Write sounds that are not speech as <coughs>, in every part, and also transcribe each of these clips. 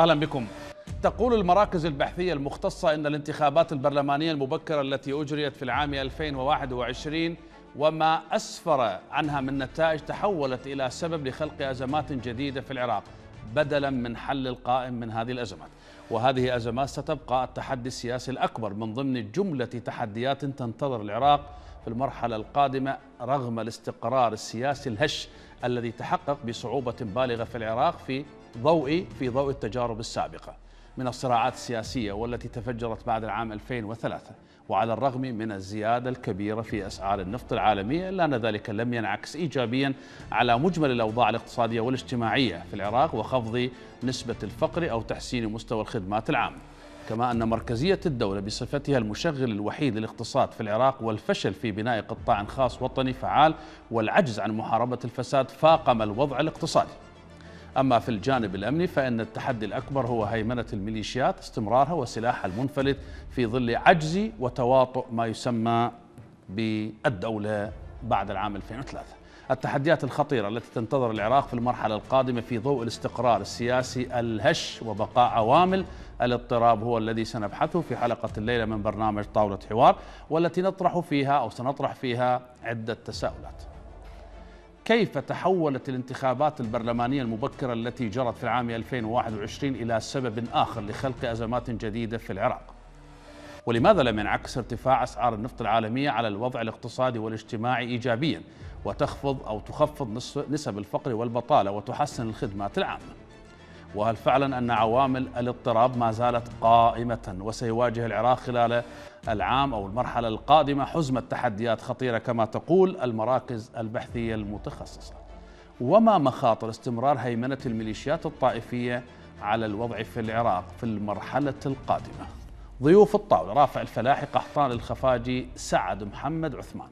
أهلا بكم. تقول المراكز البحثية المختصة إن الانتخابات البرلمانية المبكرة التي أجريت في العام 2021 وما أسفر عنها من نتائج تحولت إلى سبب لخلق أزمات جديدة في العراق بدلا من حل القائم من هذه الأزمات. وهذه أزمات ستبقى التحدي السياسي الأكبر من ضمن جملة تحديات تنتظر العراق في المرحلة القادمة رغم الاستقرار السياسي الهش الذي تحقق بصعوبة بالغة في العراق في ضوء في ضوء التجارب السابقة من الصراعات السياسية والتي تفجرت بعد العام 2003 وعلى الرغم من الزيادة الكبيرة في أسعار النفط العالمية الا ان ذلك لم ينعكس ايجابيا على مجمل الأوضاع الاقتصادية والاجتماعية في العراق وخفض نسبة الفقر أو تحسين مستوى الخدمات العامه. كما أن مركزية الدولة بصفتها المشغل الوحيد للاقتصاد في العراق والفشل في بناء قطاع خاص وطني فعال والعجز عن محاربة الفساد فاقم الوضع الاقتصادي. أما في الجانب الأمني فإن التحدي الأكبر هو هيمنة الميليشيات استمرارها وسلاحها المنفلت في ظل عجز وتواطؤ ما يسمى بالدولة بعد العام 2003 التحديات الخطيرة التي تنتظر العراق في المرحلة القادمة في ضوء الاستقرار السياسي الهش وبقاء عوامل الاضطراب هو الذي سنبحثه في حلقة الليلة من برنامج طاولة حوار والتي نطرح فيها أو سنطرح فيها عدة تساؤلات. كيف تحولت الانتخابات البرلمانية المبكرة التي جرت في العام 2021 إلى سبب آخر لخلق أزمات جديدة في العراق؟ ولماذا لم ينعكس ارتفاع أسعار النفط العالمية على الوضع الاقتصادي والاجتماعي إيجابيا وتخفض أو تخفض نسب الفقر والبطالة وتحسن الخدمات العامة؟ وهل فعلا أن عوامل الاضطراب ما زالت قائمة وسيواجه العراق خلال العام أو المرحلة القادمة حزمة تحديات خطيرة كما تقول المراكز البحثية المتخصصة؟ وما مخاطر استمرار هيمنة الميليشيات الطائفية على الوضع في العراق في المرحلة القادمة؟ ضيوف الطاولة رافع الفلاحي قحطان الخفاجي سعد محمد عثمان.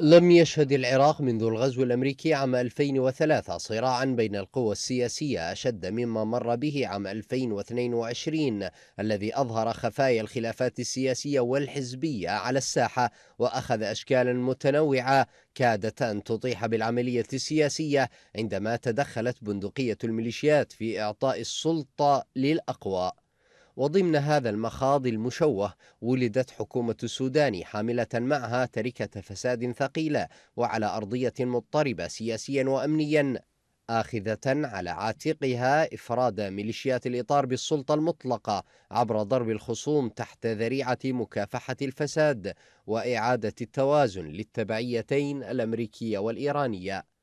لم يشهد العراق منذ الغزو الأمريكي عام 2003 صراعا بين القوى السياسية أشد مما مر به عام 2022 الذي أظهر خفايا الخلافات السياسية والحزبية على الساحة وأخذ أشكالا متنوعة كادت أن تطيح بالعملية السياسية عندما تدخلت بندقية الميليشيات في إعطاء السلطة للأقوى. وضمن هذا المخاض المشوه ولدت حكومة السودان حاملة معها تركة فساد ثقيلة وعلى أرضية مضطربة سياسيا وأمنيا آخذة على عاتقها إفراد ميليشيات الإطار بالسلطة المطلقة عبر ضرب الخصوم تحت ذريعة مكافحة الفساد وإعادة التوازن للتبعيتين الأمريكية والإيرانية.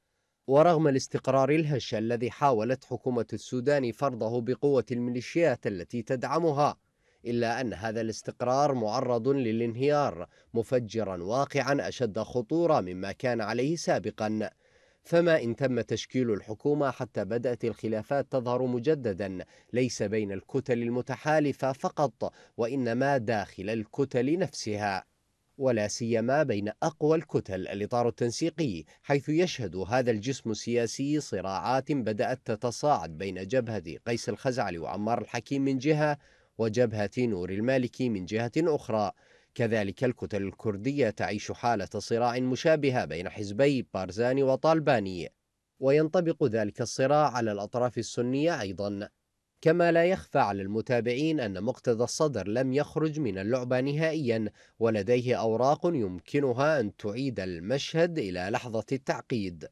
ورغم الاستقرار الهش الذي حاولت حكومة السودان فرضه بقوة الميليشيات التي تدعمها إلا أن هذا الاستقرار معرض للانهيار مفجرا واقعا أشد خطورة مما كان عليه سابقا. فما إن تم تشكيل الحكومة حتى بدأت الخلافات تظهر مجددا ليس بين الكتل المتحالفة فقط وإنما داخل الكتل نفسها. ولا سيما بين أقوى الكتل الإطار التنسيقي حيث يشهد هذا الجسم السياسي صراعات بدأت تتصاعد بين جبهة قيس الخزعلي وعمار الحكيم من جهة وجبهة نور المالكي من جهة أخرى. كذلك الكتل الكردية تعيش حالة صراع مشابهة بين حزبي بارزاني وطالباني. وينطبق ذلك الصراع على الأطراف السنية أيضا. كما لا يخفى على المتابعين أن مقتدى الصدر لم يخرج من اللعبة نهائيا ولديه أوراق يمكنها أن تعيد المشهد إلى لحظة التعقيد.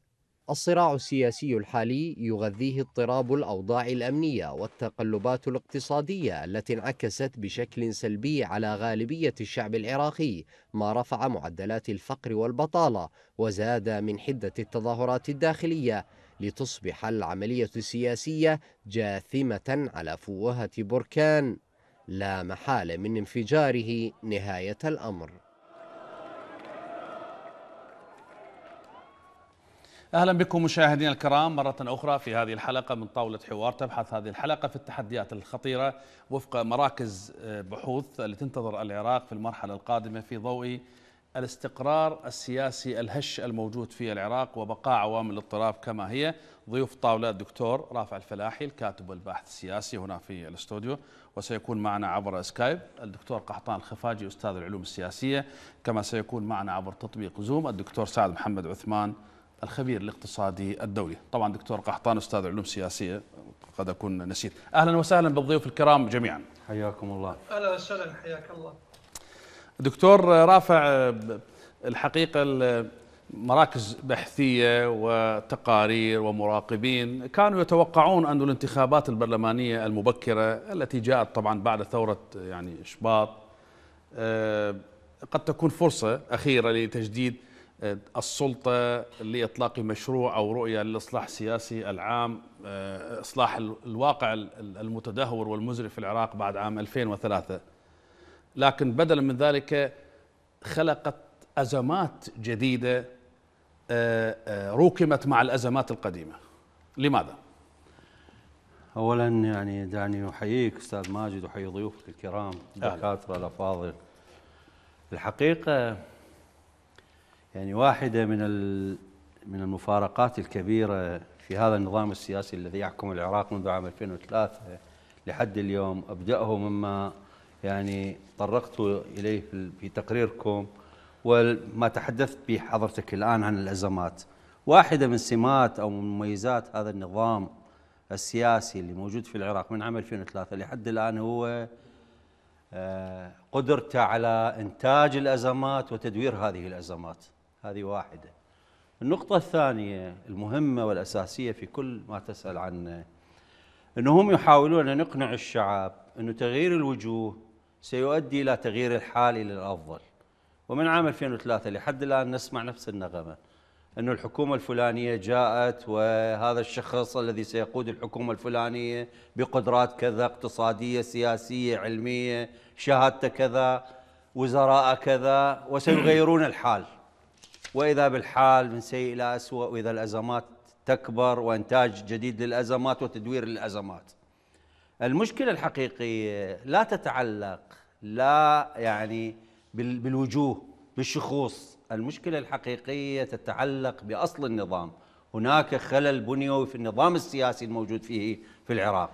الصراع السياسي الحالي يغذيه اضطراب الأوضاع الأمنية والتقلبات الاقتصادية التي انعكست بشكل سلبي على غالبية الشعب العراقي ما رفع معدلات الفقر والبطالة وزاد من حدة التظاهرات الداخلية. لتصبح العملية السياسية جاثمة على فوهة بركان لا محال من انفجاره نهاية الأمر. أهلا بكم مشاهدينا الكرام مرة أخرى في هذه الحلقة من طاولة حوار تبحث هذه الحلقة في التحديات الخطيرة وفق مراكز بحوث اللي تنتظر العراق في المرحلة القادمة في ضوء الاستقرار السياسي الهش الموجود في العراق وبقاء عوامل الاضطراب كما هي. ضيوف طاولة الدكتور رافع الفلاحي الكاتب والباحث السياسي هنا في الاستوديو وسيكون معنا عبر سكايب الدكتور قحطان الخفاجي أستاذ العلوم السياسية كما سيكون معنا عبر تطبيق زوم الدكتور سعد محمد عثمان الخبير الاقتصادي الدولي. طبعا دكتور قحطان أستاذ علوم سياسية قد أكون نسيت. أهلا وسهلا بالضيوف الكرام جميعا. حياكم الله. أهلا وسهلا حياك الله. دكتور رافع الحقيقة مراكز بحثية وتقارير ومراقبين كانوا يتوقعون أن الانتخابات البرلمانية المبكرة التي جاءت طبعا بعد ثورة يعني إشباط آه، قد تكون فرصة أخيرة لتجديد آه، السلطة لإطلاق مشروع أو رؤية للإصلاح السياسي العام آه، إصلاح الواقع المتدهور والمزري في العراق بعد عام 2003 لكن بدلا من ذلك خلقت أزمات جديدة روكمت مع الأزمات القديمة. لماذا؟ اولا يعني دعني أحييك أستاذ ماجد وأحيي ضيوفك الكرام الدكاتره الأفاضل. الحقيقة يعني واحدة من من المفارقات الكبيرة في هذا النظام السياسي الذي يحكم العراق منذ عام 2003 لحد اليوم أبدأه مما يعني طرقت إليه في تقريركم وما تحدثت به حضرتك الآن عن الأزمات. واحدة من سمات أو من مميزات هذا النظام السياسي اللي موجود في العراق من عام 2003 لحد الآن هو آه، قدرته على إنتاج الأزمات وتدوير هذه الأزمات. هذه واحدة. النقطة الثانية المهمة والأساسية في كل ما تسأل عنه أنهم يحاولون أن يقنع الشعب أن تغيير الوجوه سيؤدي إلى تغيير الحال إلى الأفضل. ومن عام 2003 لحد الآن نسمع نفس النغمة أن الحكومة الفلانية جاءت وهذا الشخص الذي سيقود الحكومة الفلانية بقدرات كذا اقتصادية سياسية علمية شهادته كذا وزراء كذا وسيغيرون الحال. وإذا بالحال من سيء إلى أسوأ وإذا الأزمات تكبر وإنتاج جديد للأزمات وتدوير للأزمات. المشكلة الحقيقية لا تتعلق لا يعني بالوجوه بالشخوص. المشكلة الحقيقية تتعلق بأصل النظام. هناك خلل بنيوي في النظام السياسي الموجود فيه في العراق.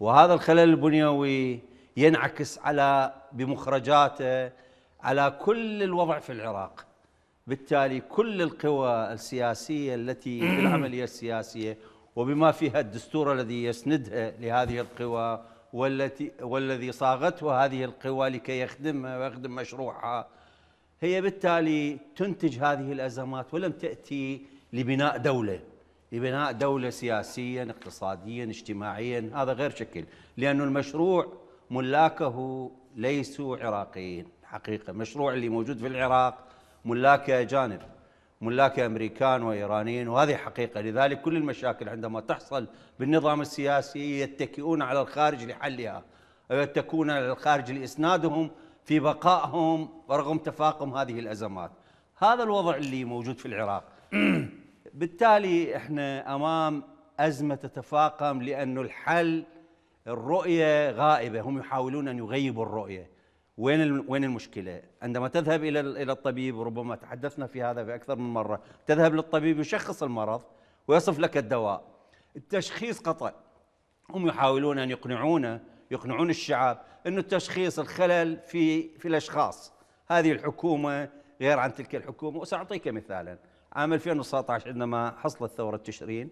وهذا الخلل البنيوي ينعكس على بمخرجاته على كل الوضع في العراق. بالتالي كل القوى السياسية التي في العملية السياسية وبما فيها الدستور الذي يسندها لهذه القوى والتي والذي صاغته هذه القوى لكي يخدمها ويخدم مشروعها هي بالتالي تنتج هذه الأزمات ولم تأتي لبناء دولة لبناء دولة سياسيا اقتصاديا اجتماعيا هذا غير شكل لأن المشروع ملاكه ليسوا عراقيين حقيقة مشروع اللي موجود في العراق ملاكه اجانب ملاكه أمريكان وإيرانيين وهذه حقيقة. لذلك كل المشاكل عندما تحصل بالنظام السياسي يتكئون على الخارج لحلها ويتكون على الخارج لإسنادهم في بقائهم ورغم تفاقم هذه الأزمات. هذا الوضع اللي موجود في العراق. <clears throat> بالتالي إحنا أمام أزمة تتفاقم لأنه الحل الرؤية غائبة. هم يحاولون أن يغيبوا الرؤية. وين وين المشكلة؟ عندما تذهب إلى إلى الطبيب وربما تحدثنا في هذا في أكثر من مرة تذهب للطبيب يشخص المرض ويصف لك الدواء. التشخيص خطأ. هم يحاولون أن يقنعونا يقنعون الشعب إنه التشخيص الخلل في في الأشخاص. هذه الحكومة غير عن تلك الحكومة. وسأعطيك مثالا. عام 2019 عندما حصلت ثورة تشرين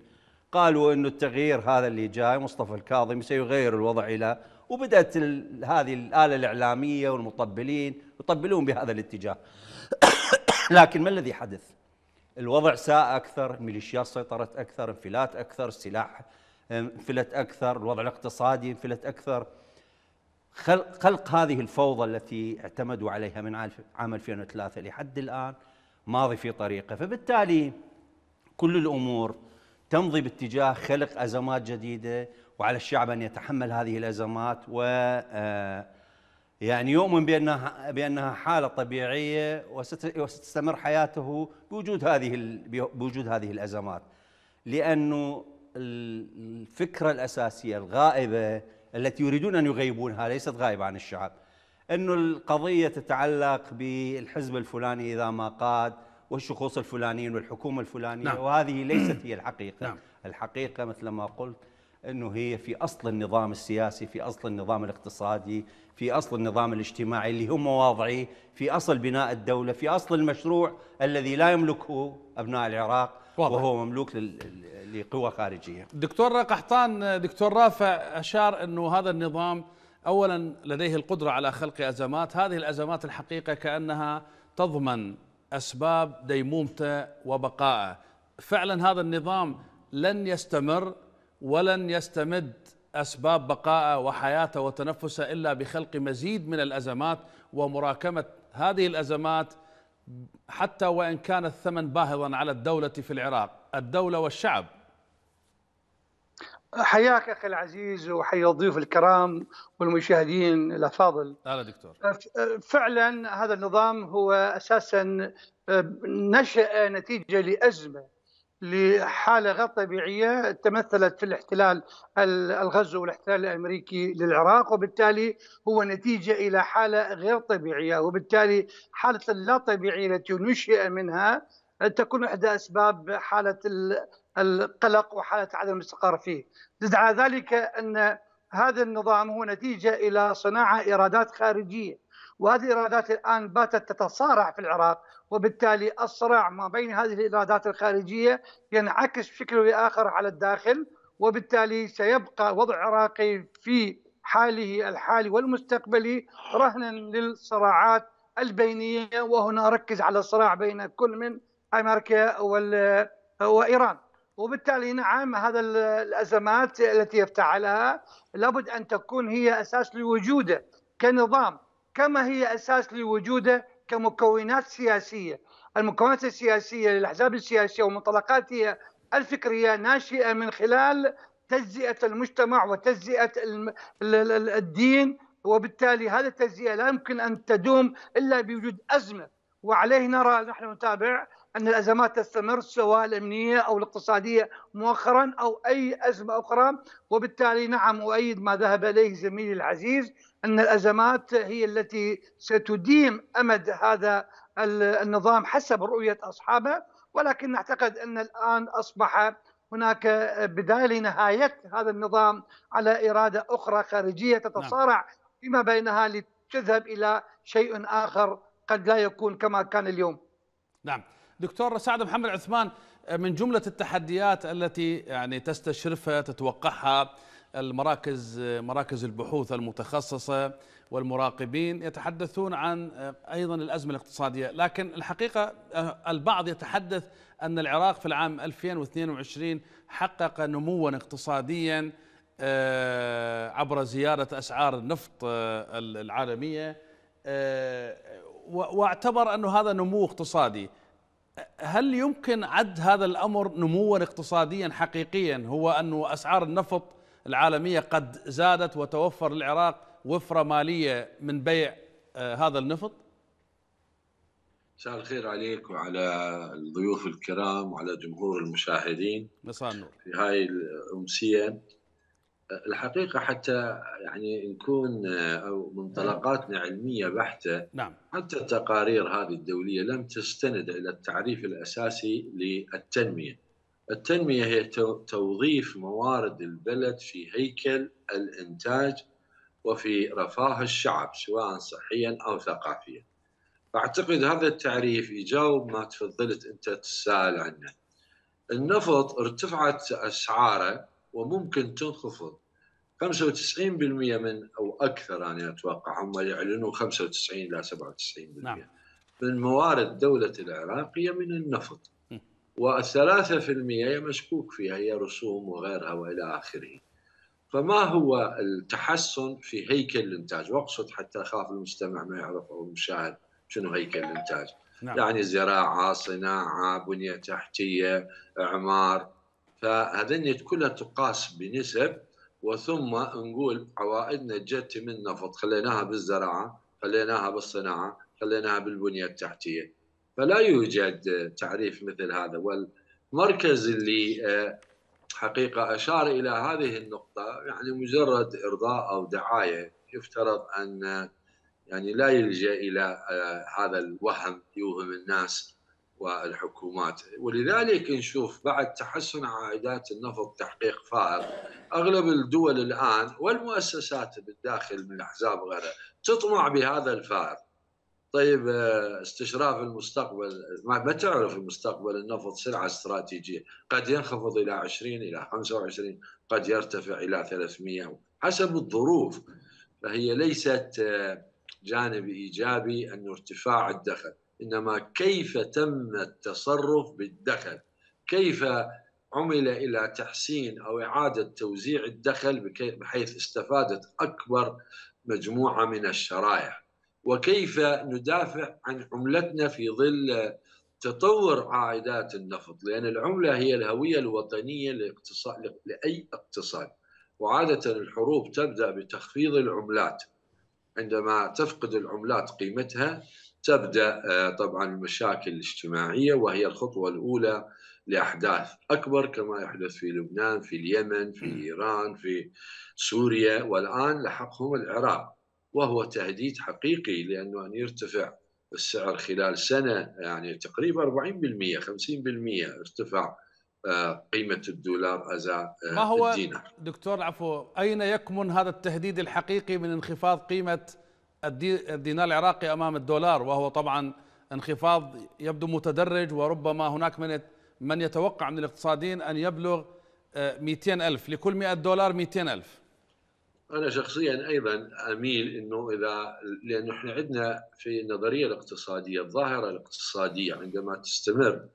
قالوا إنه التغيير هذا اللي جاي مصطفى الكاظمي سيغير الوضع إلى وبدأت هذه الآلة الإعلامية والمطبلين يطبلون بهذا الاتجاه. <coughs> لكن ما الذي حدث؟ الوضع ساء أكثر، الميليشيات سيطرت أكثر، انفلات أكثر، السلاح انفلت أكثر، الوضع الاقتصادي انفلت أكثر، خلق, خلق هذه الفوضى التي اعتمدوا عليها من عام 2003 لحد الآن ماضي في طريقه. فبالتالي كل الأمور تمضي باتجاه خلق أزمات جديدة وعلى الشعب أن يتحمل هذه الأزمات و آه، يعني يؤمن بأنها بأنها حالة طبيعية وستستمر حياته بوجود هذه بوجود هذه الأزمات لأنه الفكرة الأساسية الغائبة التي يريدون أن يغيبونها ليست غائبة عن الشعب أنه القضية تتعلق بالحزب الفلاني إذا ما قاد والشخوص الفلانيين والحكومة الفلانية نعم. وهذه ليست هي <clears throat> الحقيقة نعم. الحقيقة مثل ما قلت أنه هي في أصل النظام السياسي في أصل النظام الاقتصادي في أصل النظام الاجتماعي اللي هم مواضعي في أصل بناء الدولة في أصل المشروع الذي لا يملكه أبناء العراق واضح. وهو مملوك لقوى خارجية. دكتور قحطان دكتور رافع أشار إنه هذا النظام اولا لديه القدرة على خلق أزمات، هذه الأزمات الحقيقة كأنها تضمن أسباب ديمومته وبقائه. فعلا هذا النظام لن يستمر ولن يستمد أسباب بقائه وحياته وتنفسه إلا بخلق مزيد من الأزمات ومراكمة هذه الأزمات حتى وإن كان الثمن باهظا على الدولة في العراق، الدولة والشعب. حياك أخي العزيز وحيا الضيوف الكرام والمشاهدين الأفاضل. هلا دكتور. فعلا هذا النظام هو أساسا نشأ نتيجة لأزمة لحالة غير طبيعية تمثلت في الاحتلال الغزو والاحتلال الأمريكي للعراق وبالتالي هو نتيجة إلى حالة غير طبيعية وبالتالي حالة اللا طبيعية التي نشئ منها تكون إحدى أسباب حالة القلق وحالة عدم الاستقرار فيه. زد على ذلك أن هذا النظام هو نتيجة إلى صناعة إيرادات خارجية وهذه الإيرادات الآن باتت تتصارع في العراق وبالتالي الصراع ما بين هذه الإيرادات الخارجية ينعكس بشكل أو بآخر على الداخل وبالتالي سيبقى وضع العراقي في حاله الحالي والمستقبلي رهنا للصراعات البينية وهنا ركز على الصراع بين كل من أمريكا وإيران. وبالتالي نعم هذا الأزمات التي يفتعلها لابد أن تكون هي أساس لوجوده كنظام. كما هي أساس لوجوده كمكونات سياسية. المكونات السياسية للأحزاب السياسية ومنطلقاتها الفكرية ناشئة من خلال تجزئة المجتمع وتجزئة الدين وبالتالي هذه التجزئة لا يمكن أن تدوم إلا بوجود أزمة. وعليه نرى نحن نتابع أن الأزمات تستمر سواء الأمنية أو الاقتصادية مؤخرا أو أي أزمة أخرى. وبالتالي نعم أؤيد ما ذهب إليه زميلي العزيز أن الأزمات هي التي ستديم أمد هذا النظام حسب رؤية أصحابه ولكن نعتقد أن الآن أصبح هناك بدايه لنهايه هذا النظام على إرادة أخرى خارجية تتصارع فيما بينها لتذهب إلى شيء آخر قد لا يكون كما كان اليوم. نعم، دكتور سعد محمد عثمان من جملة التحديات التي يعني تستشرفها تتوقعها المراكز مراكز البحوث المتخصصة والمراقبين يتحدثون عن أيضا الأزمة الاقتصادية، لكن الحقيقة البعض يتحدث أن العراق في العام 2022 حقق نموا اقتصاديا آه، عبر زياده أسعار النفط آه، العالمية آه، واعتبر أنه هذا نمو اقتصادي. هل يمكن عد هذا الأمر نموا اقتصاديا حقيقيا هو أنه أسعار النفط العالمية قد زادت وتوفر للعراق وفرة مالية من بيع آه، هذا النفط؟ مساء الخير عليك وعلى الضيوف الكرام وعلى جمهور المشاهدين. مساء النور. في هاي الأمسية الحقيقة حتى يعني نكون آه، أو منطلقاتنا علمية بحتة نعم. حتى التقارير هذه الدولية لم تستند إلى التعريف الأساسي للتنمية. التنمية هي توظيف موارد البلد في هيكل الإنتاج وفي رفاه الشعب سواء صحيا أو ثقافيا. أعتقد هذا التعريف يجاوب ما تفضلت أنت تسأل عنه. النفط ارتفعت أسعاره وممكن تنخفض. 95% من أو أكثر أنا أتوقع هم يعلنوا 95 إلى 97% نعم. من موارد دولة العراق هي من النفط. والثلاثة في المية مشكوك فيها هي رسوم وغيرها وإلى آخره. فما هو التحسن في هيكل الإنتاج؟ وأقصد حتى أخاف المستمع ما يعرف أو المشاهد شنو هيكل الإنتاج. نعم. يعني زراعة صناعة بنية تحتية إعمار. فهذني كلها تقاس بنسب وثم نقول عوائدنا جت من نفط. خليناها بالزراعة خليناها بالصناعة خليناها بالبنية التحتية. فلا يوجد تعريف مثل هذا. والمركز اللي آه، حقيقة أشار إلى هذه النقطة يعني مجرد إرضاء أو دعاية يفترض أن يعني لا يلجأ إلى آه، هذا الوهم يوهم الناس والحكومات. ولذلك نشوف بعد تحسن عائدات النفط تحقيق فائق أغلب الدول الآن والمؤسسات بالداخل من الأحزاب وغيرها تطمع بهذا الفائق. طيب آه، استشراف المستقبل ما تعرف المستقبل النفط سلعة استراتيجية قد ينخفض إلى 20 إلى 25 قد يرتفع إلى 300 حسب الظروف. فهي ليست آه، جانب إيجابي انه ارتفاع الدخل إنما كيف تم التصرف بالدخل؟ كيف عمل إلى تحسين أو إعادة توزيع الدخل بحيث استفادت أكبر مجموعة من الشرائح؟ وكيف ندافع عن عملتنا في ظل تطور عائدات النفط؟ لأن العملة هي الهوية الوطنية لاقتصاد لأي اقتصاد. وعادة الحروب تبدأ بتخفيض العملات. عندما تفقد العملات قيمتها تبدأ آه، طبعا المشاكل الاجتماعية وهي الخطوة الأولى لأحداث أكبر كما يحدث في لبنان في اليمن في إيران في سوريا. والآن لحقهم العراق. وهو تهديد حقيقي لأنه ان يرتفع السعر خلال سنة يعني تقريبا 40% 50% ارتفع آه، قيمة الدولار ازا آه، ما هو الدينار. دكتور عفو أين يكمن هذا التهديد الحقيقي من انخفاض قيمة الدينار العراقي أمام الدولار وهو طبعا انخفاض يبدو متدرج وربما هناك من من يتوقع من الاقتصاديين أن يبلغ 200 آه، ألف لكل 100 دولار 200 ألف أنا شخصيا أيضا أميل أنه إذا لأنه إحنا عندنا في النظرية الاقتصادية الظاهرة الاقتصادية عندما تستمر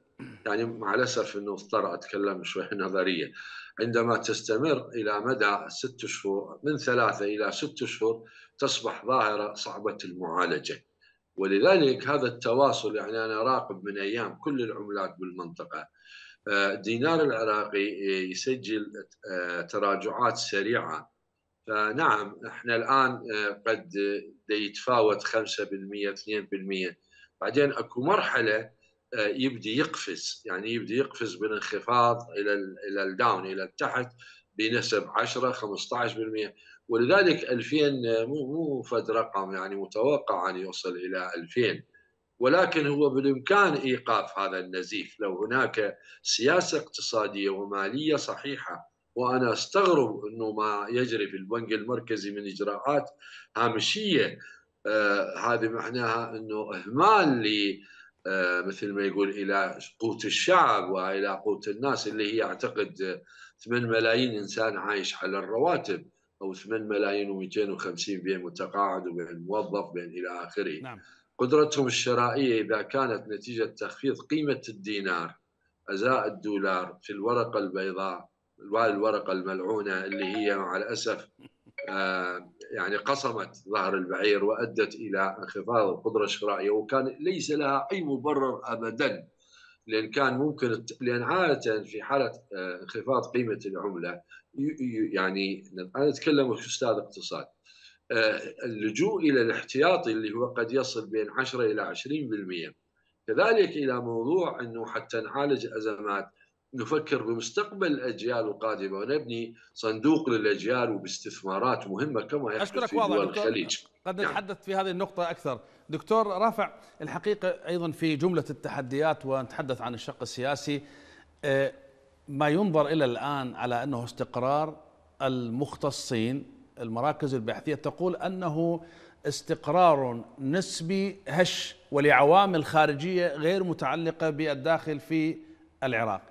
يعني مع الأسف أنه اضطر أتكلم شوي نظرية عندما تستمر إلى مدى ست شهور من ثلاثة إلى ست شهور تصبح ظاهرة صعبة المعالجة. ولذلك هذا التواصل يعني أنا راقب من أيام كل العملات بالمنطقة. الدينار العراقي يسجل آه، تراجعات سريعة فنعم إحنا الآن آه، قد يتفاوت 5% 2% بعدين أكو مرحلة آه، يبدي يقفز. يعني يبدي يقفز بالانخفاض إلى إلى الداون إلى التحت بنسب 10 15% ولذلك 2000 مو مو فد رقم يعني متوقع أن يوصل إلى 2000 ولكن هو بالإمكان إيقاف هذا النزيف. لو هناك سياسة اقتصادية ومالية صحيحة وأنا أستغرب إنه ما يجري في البنك المركزي من إجراءات هامشية آه هذه معناها إنه إهمال ل آه مثل ما يقول إلى قوت الشعب وإلى قوت الناس اللي هي أعتقد 8 ملايين إنسان عايش على الرواتب أو 8 ملايين و250 بين متقاعد وبين موظف بين إلى آخره نعم. قدرتهم الشرائية إذا كانت نتيجة تخفيض قيمة الدينار أزاء الدولار في الورقة البيضاء الورقة الملعونة اللي هي مع الأسف آه، يعني قصمت ظهر البعير وأدت إلى انخفاض القدرة الشرائية وكان ليس لها أي مبرر ابدا لأن كان ممكن لأن عادة في حالة آه، انخفاض قيمة العملة يعني أنا أتكلم كأستاذ اقتصاد آه، اللجوء إلى الاحتياطي اللي هو قد يصل بين 10 إلى 20% كذلك إلى موضوع إنه حتى نعالج أزمات نفكر بمستقبل الأجيال القادمة ونبني صندوق للأجيال وباستثمارات مهمة كما يحدث في دول الخليج قد نعم. نتحدث في هذه النقطة أكثر دكتور رافع الحقيقة أيضا في جملة التحديات ونتحدث عن الشق السياسي آه، ما ينظر إلى الآن على أنه استقرار المختصين المراكز البحثية تقول أنه استقرار نسبي هش ولعوامل خارجية غير متعلقة بالداخل في العراق.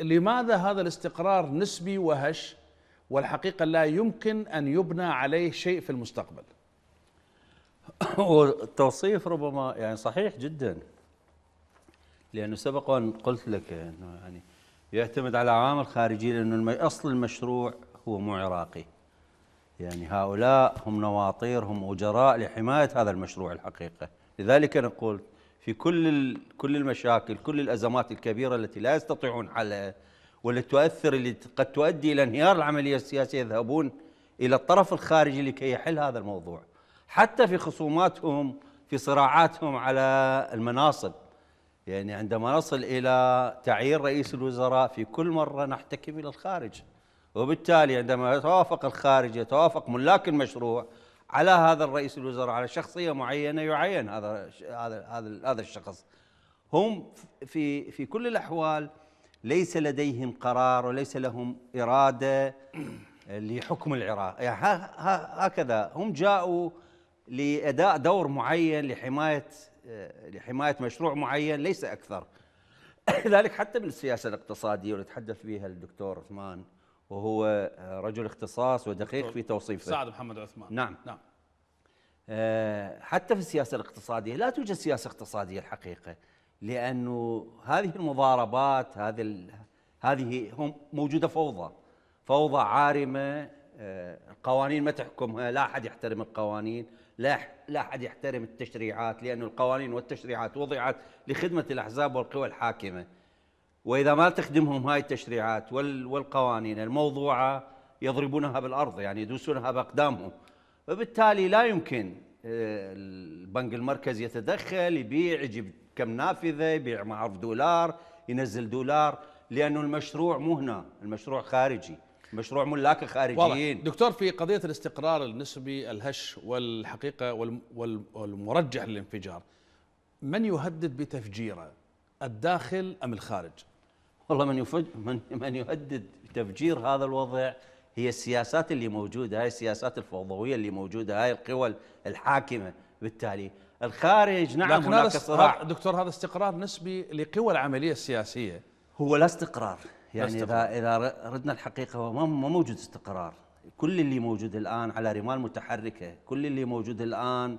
لماذا هذا الاستقرار نسبي وهش؟ والحقيقة لا يمكن أن يبنى عليه شيء في المستقبل؟ <coughs> والتوصيف ربما يعني صحيح جدا لأنه سبق وان قلت لك إنه يعني يعتمد على عوامل خارجيه لأنه أصل المشروع هو مو عراقي. يعني هؤلاء هم نواطير هم أجراء لحماية هذا المشروع الحقيقة. لذلك أنا قلت في كل كل المشاكل كل الأزمات الكبيرة التي لا يستطيعون حلها والتي تؤثر اللي قد تؤدي إلى انهيار العملية السياسية يذهبون إلى الطرف الخارجي لكي يحل هذا الموضوع. حتى في خصوماتهم في صراعاتهم على المناصب. يعني عندما نصل إلى تعيين رئيس الوزراء في كل مرة نحتكم إلى الخارج. وبالتالي عندما يتوافق الخارج يتوافق ملاك المشروع على هذا الرئيس الوزراء على شخصية معينة يعين هذا هذا هذا هذا الشخص. هم في في كل الأحوال ليس لديهم قرار وليس لهم إرادة <clears throat> لحكم العراق. يعني هكذا. هم جاءوا لأداء دور معين لحماية آه، لحماية مشروع معين ليس أكثر. <clears throat> لذلك حتى بالسياسة الاقتصادية واللي تحدث بها الدكتور عثمان. وهو آه، رجل اختصاص ودقيق في توصيفه. سعد محمد عثمان نعم. نعم آه، حتى في السياسة الاقتصادية لا توجد سياسة اقتصادية الحقيقة لأنه هذه المضاربات هذه هذه هم موجودة فوضى فوضى عارمة آه، القوانين ما تحكمها لا أحد يحترم القوانين لا لا أحد يحترم التشريعات لأن القوانين والتشريعات وضعت لخدمة الأحزاب والقوى الحاكمة وإذا ما تخدمهم هاي التشريعات وال- والقوانين الموضوعة يضربونها بالأرض يعني يدوسونها بأقدامهم. وبالتالي لا يمكن آه، البنك المركزي يتدخل يبيع يجيب كم نافذة يبيع معرض دولار ينزل دولار لأنه المشروع مو هنا المشروع خارجي مشروع ملاك خارجيين. دكتور في قضية الاستقرار النسبي الهش والحقيقة والم- وال- والمرجح للانفجار من يهدد بتفجيره الداخل أم الخارج؟ والله من يفج من من يهدد بتفجير هذا الوضع هي السياسات اللي موجودة هاي السياسات الفوضوية اللي موجودة هاي القوى الحاكمة بالتالي. الخارج نعم لكن هناك صراع. دكتور هذا استقرار نسبي لقوى العملية السياسية. هو لا استقرار. يعني. اذا إذا ردنا الحقيقة هو ما ما موجود استقرار. كل اللي موجود الآن على رمال متحركة كل اللي موجود الآن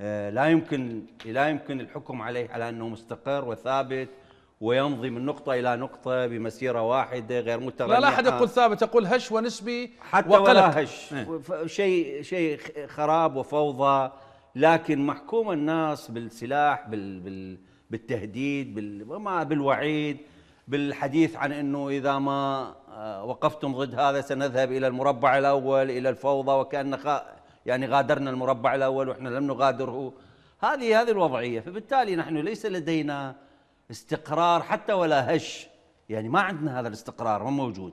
آه، لا يمكن لا يمكن الحكم عليه على أنه مستقر وثابت. ويمضي من نقطة إلى نقطة بمسيرة واحدة غير مترنحه لا لا أحد يقول ثابت يقول هش ونسبي حتى وقلق. ولا هش. إيه. شيء شيء خراب وفوضى. لكن محكوم الناس بالسلاح بال بال بالتهديد بال بالوعيد بالحديث عن إنه إذا ما آه، وقفتم ضد هذا سنذهب إلى المربع الأول إلى الفوضى وكأن يعني غادرنا المربع الأول وإحنا لم نغادره. هذه هذه الوضعية. فبالتالي نحن ليس لدينا استقرار حتى ولا هش. يعني ما عندنا هذا الاستقرار ما موجود.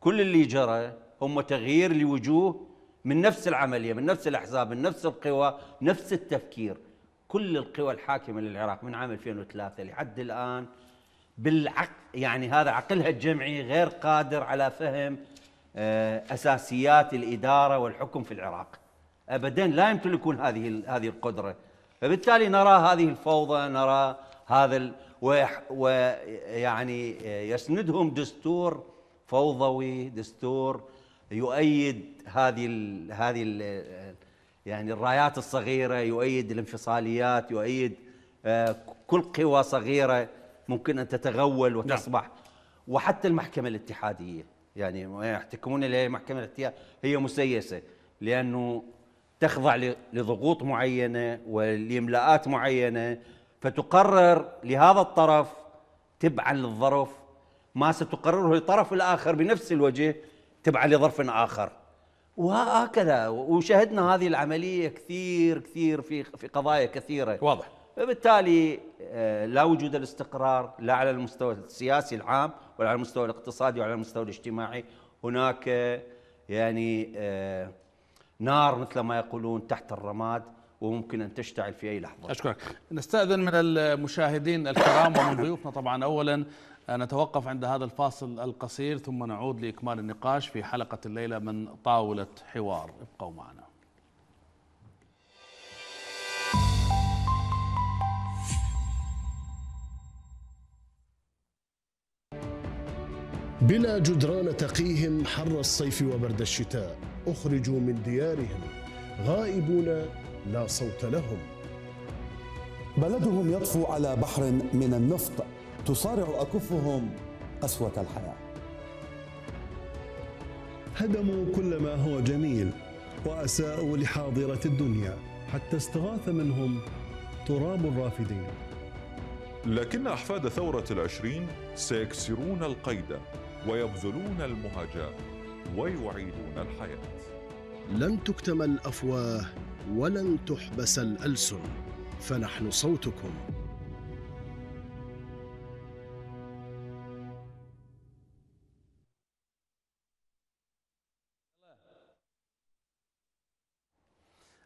كل اللي جرى هم تغيير لوجوه من نفس العملية من نفس الأحزاب من نفس القوى نفس التفكير. كل القوى الحاكمة للعراق من عام 2003 لحد الآن بالعقل يعني هذا عقلها الجمعي غير قادر على فهم آه، أساسيات الإدارة والحكم في العراق. ابدا لا يمكن يكون هذه هذه القدرة. فبالتالي نرى هذه الفوضى نرى هذا ويعني يسندهم دستور فوضوي دستور يؤيد هذه ال هذه ال يعني الرايات الصغيرة يؤيد الانفصاليات يؤيد آه، كل قوى صغيرة ممكن أن تتغول وتصبح. وحتى المحكمة الاتحادية يعني يحتكمون إلى المحكمه الاتحاديه هي مسيسة لأنه تخضع لضغوط معينة ولاملاءات معينة فتقرر لهذا الطرف تبعا للظرف ما ستقرره الطرف الآخر بنفس الوجه تبعا لظرف آخر. وهكذا وشاهدنا هذه العملية كثير كثير في في قضايا كثيرة. واضح. فبالتالي آه، لا وجود الاستقرار لا على المستوى السياسي العام ولا على المستوى الاقتصادي ولا على المستوى الاجتماعي. هناك يعني آه، نار مثل ما يقولون تحت الرماد. وممكن أن تشتعل في أي لحظة. أشكرك. نستأذن من المشاهدين الكرام ومن ضيوفنا طبعا. أولا نتوقف عند هذا الفاصل القصير ثم نعود لإكمال النقاش في حلقة الليلة من طاولة حوار. ابقوا معنا. بلا جدران تقيهم حر الصيف وبرد الشتاء. أخرجوا من ديارهم غائبون لا صوت لهم. بلدهم يطفو على بحر من النفط تصارع أكفهم قسوة الحياة. هدموا كل ما هو جميل وأساءوا لحاضرة الدنيا حتى استغاث منهم تراب الرافدين. لكن أحفاد ثورة العشرين سيكسرون القيد ويبذلون المهاجاة ويعيدون الحياة. لن تكتم الافواه ولن تحبس الألسن فنحن صوتكم.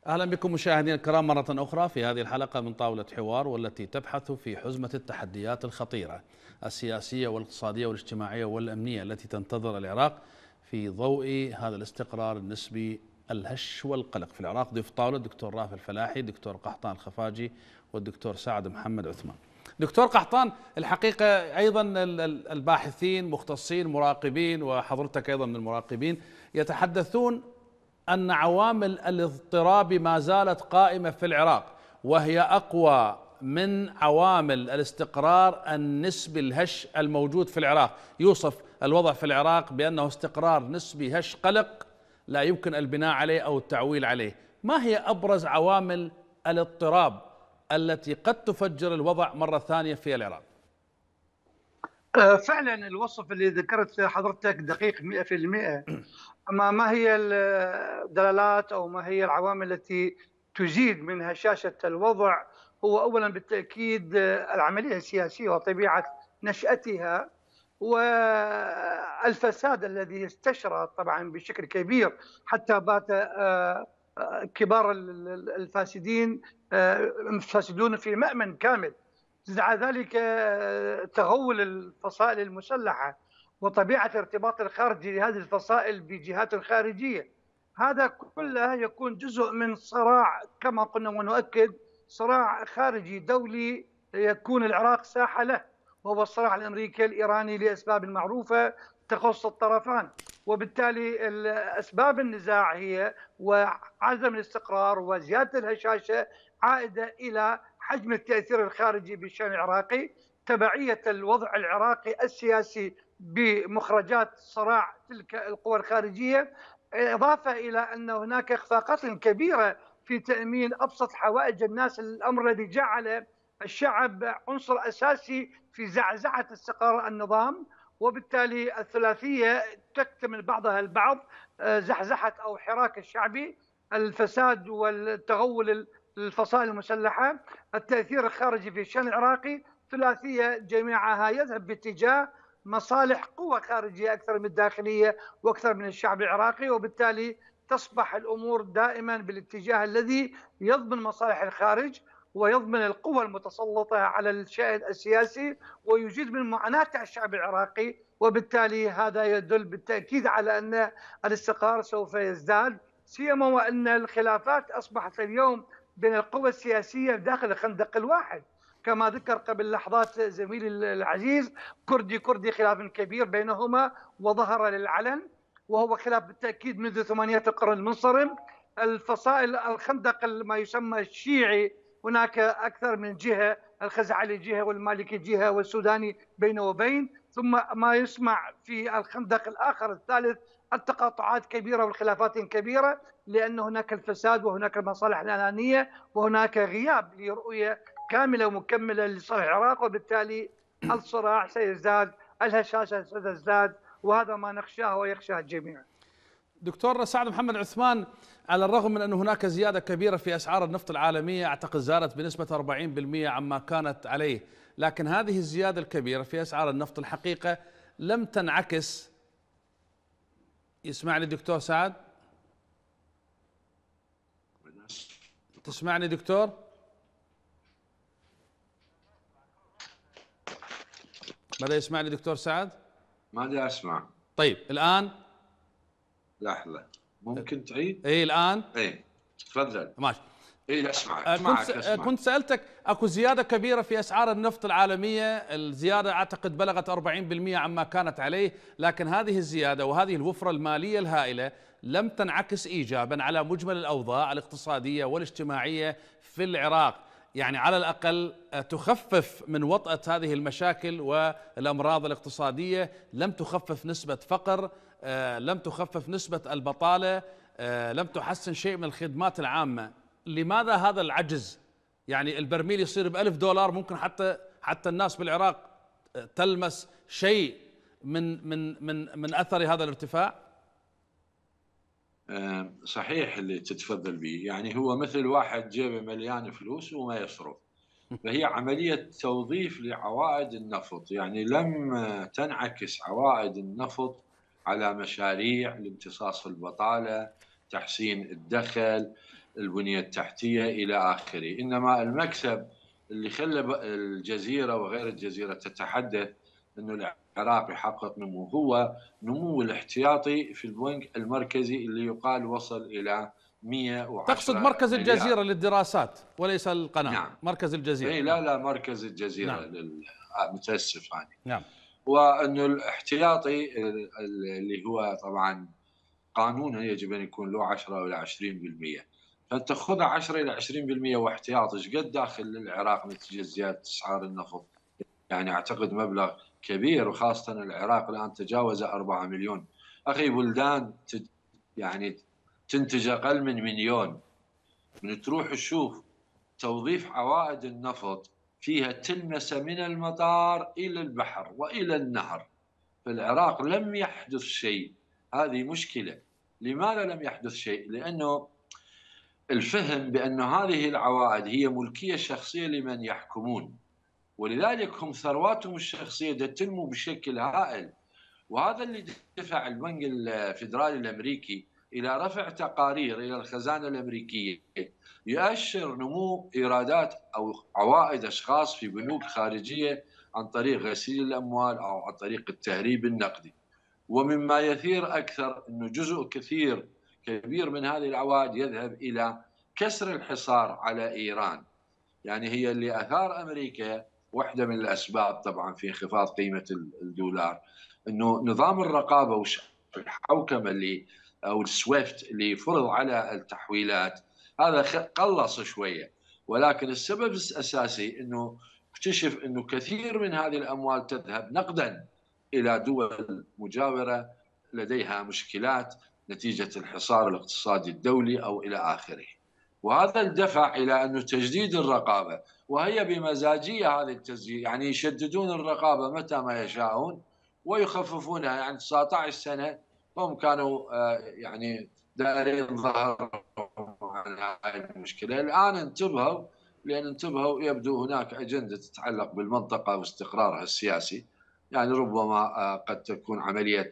أهلا بكم مشاهدينا الكرام مرة أخرى في هذه الحلقة من طاولة حوار والتي تبحث في حزمة التحديات الخطيرة السياسية والاقتصادية والاجتماعية والأمنية التي تنتظر العراق في ضوء هذا الاستقرار النسبي الهش والقلق في العراق. ضيف طاولة الدكتور رافع الفلاحي دكتور قحطان الخفاجي والدكتور سعد محمد عثمان. دكتور قحطان الحقيقة أيضا الباحثين مختصين مراقبين وحضرتك أيضا من المراقبين يتحدثون أن عوامل الاضطراب ما زالت قائمة في العراق وهي أقوى من عوامل الاستقرار النسبي الهش الموجود في العراق. يوصف الوضع في العراق بأنه استقرار نسبي هش قلق لا يمكن البناء عليه أو التعويل عليه. ما هي أبرز عوامل الاضطراب التي قد تفجر الوضع مرة ثانية في العراق؟ آه، فعلا الوصف اللي ذكرت حضرتك دقيق 100% <clears throat> أما ما هي الدلالات أو ما هي العوامل التي تزيد من هشاشه الوضع هو اولا بالتأكيد العملية السياسية وطبيعة نشأتها. والفساد الذي استشرى طبعا بشكل كبير حتى بات آه، آه، كبار الفاسدين فاسدون في مأمن كامل. مع ذلك تغول الفصائل المسلحة وطبيعة ارتباط الخارجي لهذه الفصائل بجهات خارجية. هذا كله يكون جزء من صراع كما قلنا ونؤكد صراع خارجي دولي يكون العراق ساحة له. وهو الصراع الأمريكي الإيراني لأسباب معروفة تخص الطرفان. وبالتالي اسباب النزاع هي وعدم الاستقرار وزيادة الهشاشة عائدة إلى حجم التأثير الخارجي بالشأن العراقي تبعية الوضع العراقي السياسي بمخرجات صراع تلك القوى الخارجية إضافة إلى أن هناك إخفاقات كبيرة في تأمين أبسط حوائج الناس. الأمر الذي جعل الشعب عنصر أساسي في زعزعة استقرار النظام وبالتالي الثلاثية تكتمل بعضها البعض زحزحة أو حراك الشعبي الفساد والتغول الفصائل المسلحة التأثير الخارجي في الشأن العراقي ثلاثية جميعها يذهب باتجاه مصالح قوى خارجية أكثر من الداخلية وأكثر من الشعب العراقي وبالتالي تصبح الأمور دائما بالاتجاه الذي يضمن مصالح الخارج. ويضمن القوى المتسلطة على الشأن السياسي ويزيد من معاناة الشعب العراقي وبالتالي هذا يدل بالتأكيد على أن الاستقرار سوف يزداد سيما وأن الخلافات أصبحت اليوم بين القوى السياسية داخل الخندق الواحد. كما ذكر قبل لحظات زميلي العزيز كردي كردي خلاف كبير بينهما وظهر للعلن وهو خلاف بالتأكيد منذ ثمانينات القرن المنصرم الفصائل الخندق ما يسمى الشيعي هناك أكثر من جهة الخزعلي جهة والمالكي جهة والسوداني بين وبين ثم ما يسمع في الخندق الآخر الثالث التقاطعات كبيرة والخلافات كبيرة لأن هناك الفساد وهناك المصالح الأنانية وهناك غياب لرؤية كاملة ومكملة لصالح العراق وبالتالي الصراع سيزداد الهشاشة ستزداد وهذا ما نخشاه ويخشاه الجميع. دكتور سعد محمد عثمان على الرغم من أن هناك زيادة كبيرة في أسعار النفط العالمية أعتقد زادت بنسبة 40% عما كانت عليه. لكن هذه الزيادة الكبيرة في أسعار النفط الحقيقة لم تنعكس. يسمعني دكتور سعد؟ تسمعني دكتور؟ ماذا يسمعني دكتور سعد؟ ماذا أسمع. طيب الآن لحظة. ممكن تعيد؟ اي الآن؟ اي تفضل. ماشي. اي أسمعك آه، كنت أسمعك. كنت سألتك أكو زيادة كبيرة في أسعار النفط العالمية، الزيادة أعتقد بلغت 40% عما كانت عليه، لكن هذه الزيادة وهذه الوفرة المالية الهائلة لم تنعكس ايجابا على مجمل الأوضاع الاقتصادية والاجتماعية في العراق، يعني على الأقل آه، تخفف من وطأة هذه المشاكل والأمراض الاقتصادية، لم تخفف نسبة فقر، آه، لم تخفف نسبة البطالة، لم تحسن شيء من الخدمات العامة، لماذا هذا العجز؟ يعني البرميل يصير بألف دولار ممكن حتى حتى الناس بالعراق تلمس شيء من من من من أثر هذا الارتفاع؟ صحيح اللي تتفضل به. يعني هو مثل واحد جيبه مليان فلوس وما يصرف. فهي عملية توظيف لعوائد النفط. يعني لم تنعكس عوائد النفط على مشاريع لامتصاص البطالة تحسين الدخل البنية التحتية إلى آخره، إنما المكسب اللي خلى الجزيرة وغير الجزيرة تتحدث إنه العراق يحقق نمو هو نمو الاحتياطي في البنك المركزي اللي يقال وصل إلى 110 تقصد مركز مليار. الجزيرة للدراسات وليس القناة نعم. مركز الجزيرة إي لا لا مركز الجزيرة نعم. لل... آه، متأسف أنا نعم وانه الاحتياطي ال- ال- اللي هو طبعا قانونا يجب أن يكون له 10 إلى 20% فأنت خذ 10 إلى 20% واحتياط إيش قد داخل العراق نتيجة زيادة أسعار النفط؟ يعني أعتقد مبلغ كبير وخاصة العراق الآن تجاوز 4 مليون. أخي بلدان يعني تنتج أقل من مليون. من تروح تشوف توظيف عوائد النفط فيها تلمسه من المطار إلى البحر وإلى النهر. في العراق لم يحدث شيء. هذه مشكلة. لماذا لم يحدث شيء؟ لأنه الفهم بأن هذه العوائد هي ملكية شخصية لمن يحكمون. ولذلك هم ثرواتهم الشخصية دا تنمو بشكل هائل. وهذا اللي دفع البنك الفدرالي الأمريكي إلى رفع تقارير إلى الخزانة الأمريكية. يؤشر نمو إيرادات أو عوائد أشخاص في بنوك خارجية عن طريق غسيل الأموال أو عن طريق التهريب النقدي. ومما يثير أكثر انه جزء كثير كبير من هذه العوائد يذهب إلى كسر الحصار على إيران. يعني هي اللي أثار أمريكا واحدة من الأسباب طبعا في انخفاض قيمة الدولار إنه نظام الرقابة والحوكمه اللي أو السويفت اللي فرض على التحويلات هذا قلص شوية. ولكن السبب الأساسي إنه اكتشف إنه كثير من هذه الأموال تذهب نقدا إلى دول مجاورة لديها مشكلات نتيجة الحصار الاقتصادي الدولي أو إلى آخره. وهذا الدفع إلى أنه تجديد الرقابة. وهي بمزاجية هذه التسجيل يعني يشددون الرقابة متى ما يشاءون ويخففونها. يعني 19 سنة هم كانوا يعني دارين ظهر عن هذه المشكلة. الآن انتبهوا لأن انتبهوا يبدو هناك أجندة تتعلق بالمنطقة واستقرارها السياسي. يعني ربما قد تكون عملية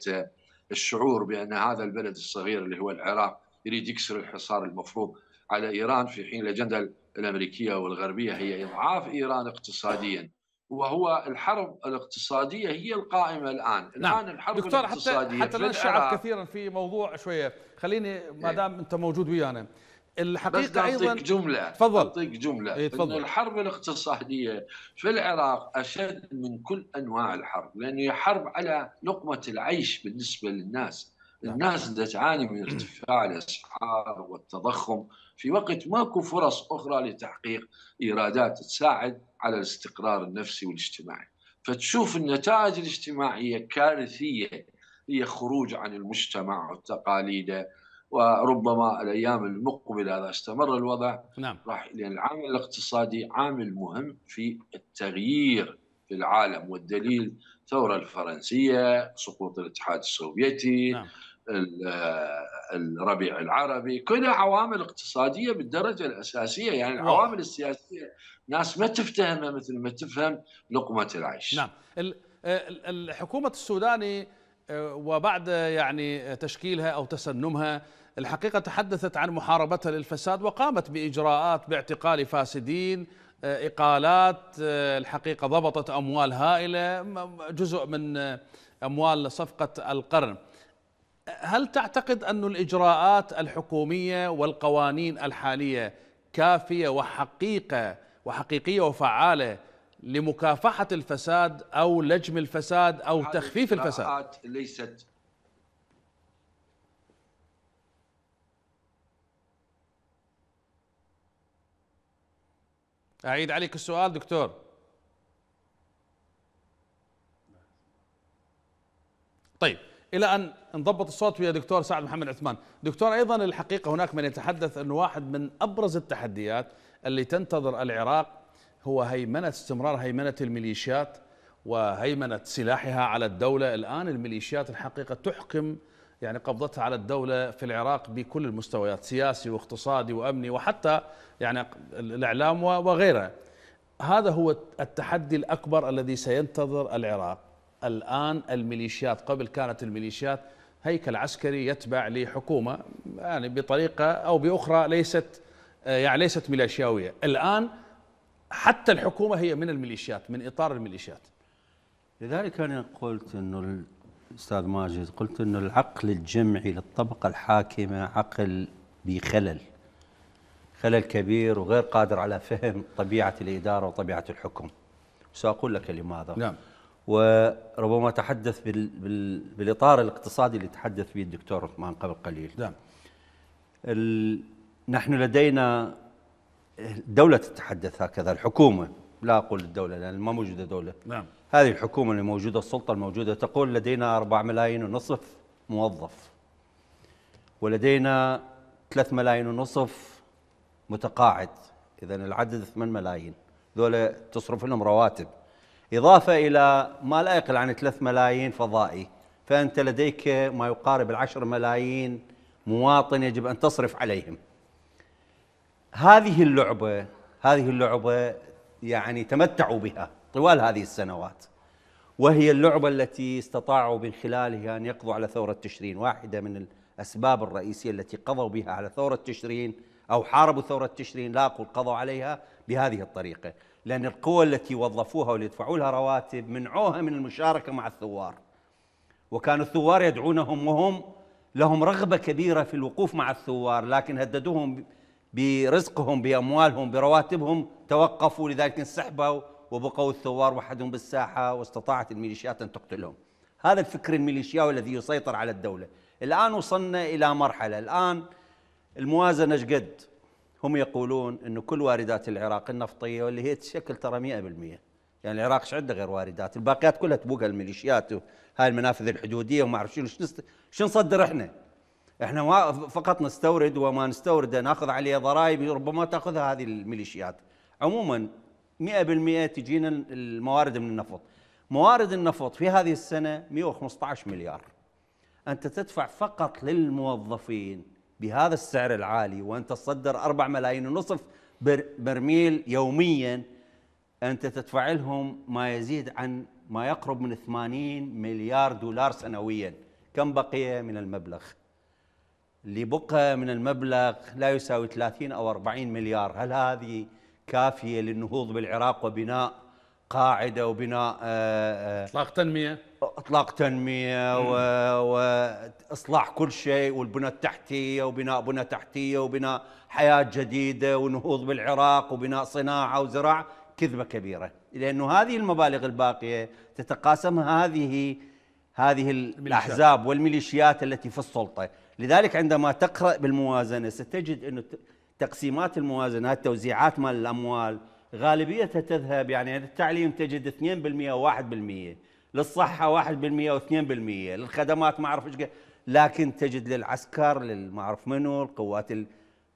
الشعور بأن هذا البلد الصغير اللي هو العراق يريد يكسر الحصار المفروض على إيران في حين الأجندة الأمريكية والغربية هي إضعاف إيران اقتصاديا. وهو الحرب الاقتصادية هي القائمة الآن. نعم. الآن الحرب دكتور الاقتصادية حتى حتى نشعب كثيرا في موضوع شوية خليني ما دام أنت موجود ويانا الحقيقة بس أيضا جملة. تفضل. اعطيك جملة. إيه تفضل. الحرب الاقتصادية في العراق أشد من كل أنواع الحرب لأنه هي حرب على لقمه العيش بالنسبة للناس. نعم. الناس دا تعاني من ارتفاع الأسعار والتضخم. في وقت ماكو فرص أخرى لتحقيق إيرادات تساعد على الاستقرار النفسي والاجتماعي. فتشوف النتائج الاجتماعية كارثية هي خروج عن المجتمع وتقاليده وربما الأيام المقبلة إذا استمر الوضع نعم. راح لأن العامل الاقتصادي عامل مهم في التغيير في العالم والدليل الثورة الفرنسية سقوط الاتحاد السوفيتي نعم. الربيع العربي كلها عوامل اقتصادية بالدرجة الأساسية. يعني العوامل السياسية ناس ما تفتهمها مثل ما تفهم لقمة العيش. نعم. الحكومة السوداني وبعد يعني تشكيلها أو تسنمها الحقيقة تحدثت عن محاربتها للفساد وقامت بإجراءات باعتقال فاسدين إقالات الحقيقة ضبطت أموال هائلة جزء من أموال صفقة القرن. هل تعتقد أن الإجراءات الحكومية والقوانين الحالية كافية وحقيقة وحقيقية وفعالة لمكافحة الفساد أو لجم الفساد أو تخفيف الفساد؟ ليست أعيد عليك السؤال دكتور. طيب إلى أن نضبط الصوت ويا دكتور سعد محمد عثمان. دكتور أيضا الحقيقة هناك من يتحدث انه واحد من أبرز التحديات اللي تنتظر العراق هو هيمنة استمرار هيمنة الميليشيات وهيمنة سلاحها على الدولة. الآن الميليشيات الحقيقة تحكم يعني قبضتها على الدولة في العراق بكل المستويات سياسي واقتصادي وأمني وحتى يعني الإعلام وغيرها. هذا هو التحدي الأكبر الذي سينتظر العراق. الآن الميليشيات قبل كانت الميليشيات هيكل عسكري يتبع لحكومة يعني بطريقة أو بأخرى ليست يعني ليست ميليشياوية. الآن حتى الحكومة هي من الميليشيات من إطار الميليشيات. لذلك أنا قلت إنه الاستاذ ماجد قلت إنه العقل الجمعي للطبقة الحاكمة عقل بخلل خلل كبير وغير قادر على فهم طبيعة الإدارة وطبيعة الحكم. سأقول لك لماذا. نعم. وربما تحدث بال بال بالإطار الاقتصادي اللي تحدث به الدكتور عثمان قبل قليل. نعم. ال... نحن لدينا دولة تتحدث هكذا الحكومة. لا أقول الدولة لأن ما موجودة دولة. نعم. هذه الحكومة اللي موجودة السلطة الموجودة تقول لدينا أربع ملايين ونصف موظف ولدينا ثلاث ملايين ونصف متقاعد. إذا العدد 8 ملايين. ذولا تصرف لهم رواتب. إضافة إلى ما لا يقل عن 3 ملايين فضائي. فأنت لديك ما يقارب العشر ملايين مواطن يجب أن تصرف عليهم. هذه اللعبة هذه اللعبة يعني تمتعوا بها. طوال هذه السنوات. وهي اللعبة التي استطاعوا من خلالها أن يقضوا على ثورة تشرين. واحدة من الأسباب الرئيسية التي قضوا بها على ثورة تشرين أو حاربوا ثورة تشرين لا أقول قضوا عليها بهذه الطريقة. لأن القوى التي وظفوها وليدفعوا لها رواتب منعوها من المشاركة مع الثوار. وكان الثوار يدعونهم وهم لهم رغبة كبيرة في الوقوف مع الثوار لكن هددوهم برزقهم بأموالهم برواتبهم توقفوا لذلك انسحبوا. وبقوا الثوار وحدهم بالساحة واستطاعت الميليشيات أن تقتلهم. هذا الفكر الميليشياوي الذي يسيطر على الدولة. الآن وصلنا إلى مرحلة. الآن الموازنة قد؟ هم يقولون أنه كل واردات العراق النفطية واللي هي تشكل ترى 100% يعني العراق إيش عنده غير واردات؟ الباقيات كلها تبوقها الميليشيات وهاي المنافذ الحدودية وما أعرف شنو. شو نصدر إحنا؟ إحنا فقط نستورد وما نستورده ناخذ عليه ضرائب ربما تأخذها هذه الميليشيات. عموما 100% تجينا الموارد من النفط. موارد النفط في هذه السنة 115 مليار. أنت تدفع فقط للموظفين بهذا السعر العالي وأنت تصدر 4 ملايين ونصف برميل يوميا أنت تدفع لهم ما يزيد عن ما يقرب من 80 مليار دولار سنويا. كم بقي من المبلغ؟ اللي بقى من المبلغ لا يساوي 30 أو 40 مليار. هل هذه كافية للنهوض بالعراق وبناء قاعدة وبناء آه، آه، إطلاق تنمية. إطلاق تنمية وإصلاح كل شيء والبنى التحتية وبناء بنى تحتية وبناء حياة جديدة ونهوض بالعراق وبناء صناعة وزراعة كذبة كبيرة. لأنه هذه المبالغ الباقية تتقاسمها هذه هذه الأحزاب والميليشيات التي في السلطة. لذلك عندما تقرأ بالموازنة ستجد أن تقسيمات الموازنات توزيعات مال الأموال غالبيتها تذهب يعني التعليم تجد 2% و1% للصحة 1% و2% للخدمات ما أعرف إيش لكن تجد للعسكر للما أعرف منو القوات